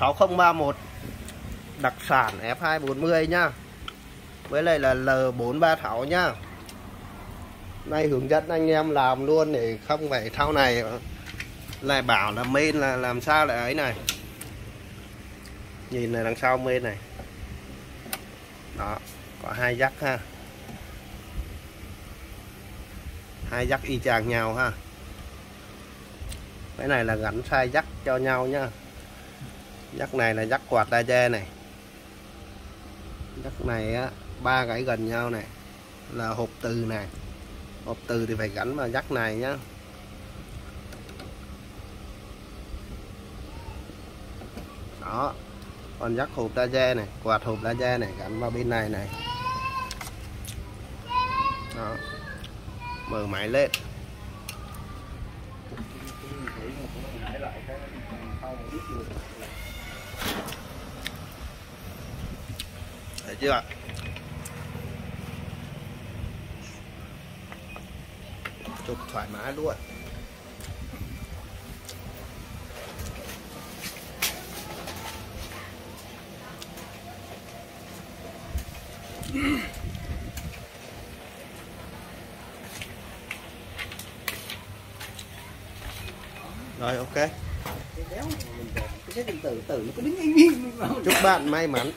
6031 đặc sản F240 nhá. Với lại là L436 nhá. Nay hướng dẫn anh em làm luôn để không phải thao này, lại bảo là main là làm sao lại ấy này. Nhìn này, đằng sau main này. Đó, có hai dắt ha. Hai dắt y chang nhau ha. Cái này là gắn sai dắt cho nhau nhá dắt này là dắt quạt laser này. Dắt này á, ba gãy gần nhau này, là hộp từ này. Hộp từ thì phải gắn vào dắt này nhá. Đó. Còn dắt hộp laser này, quạt hộp laser này gắn vào bên này này. Đó. Mở máy lên. Thấy chưa chụp thoải mái luôn. Rồi ok. Chúc bạn may mắn